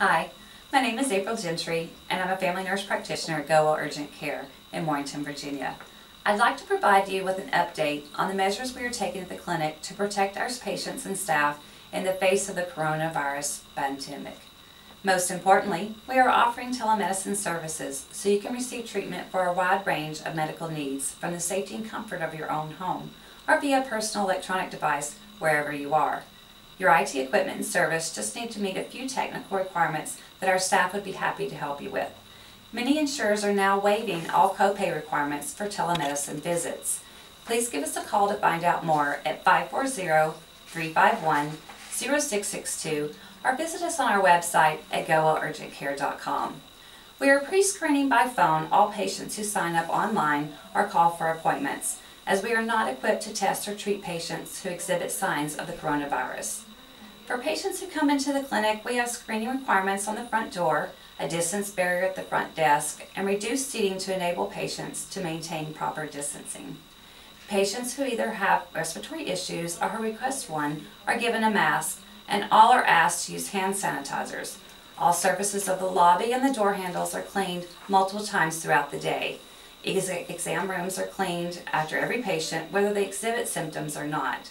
Hi, my name is April Gentry, and I'm a family nurse practitioner at GoWell Urgent Care in Warrenton, Virginia. I'd like to provide you with an update on the measures we are taking at the clinic to protect our patients and staff in the face of the coronavirus pandemic. Most importantly, we are offering telemedicine services so you can receive treatment for a wide range of medical needs from the safety and comfort of your own home or via personal electronic device wherever you are. Your IT equipment and service just need to meet a few technical requirements that our staff would be happy to help you with. Many insurers are now waiving all copay requirements for telemedicine visits. Please give us a call to find out more at 540-351-0662 or visit us on our website at gowellurgentcare.com. We are pre-screening by phone all patients who sign up online or call for appointments, as we are not equipped to test or treat patients who exhibit signs of the coronavirus. For patients who come into the clinic, we have screening requirements on the front door, a distance barrier at the front desk, and reduced seating to enable patients to maintain proper distancing. Patients who either have respiratory issues or who request one are given a mask, and all are asked to use hand sanitizers. All surfaces of the lobby and the door handles are cleaned multiple times throughout the day. Ex- Exam rooms are cleaned after every patient, whether they exhibit symptoms or not.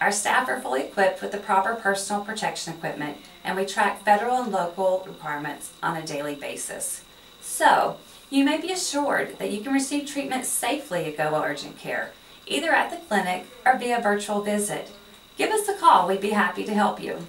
Our staff are fully equipped with the proper personal protection equipment, and we track federal and local requirements on a daily basis. So, you may be assured that you can receive treatment safely at GoWell Urgent Care, either at the clinic or via virtual visit. Give us a call, we'd be happy to help you.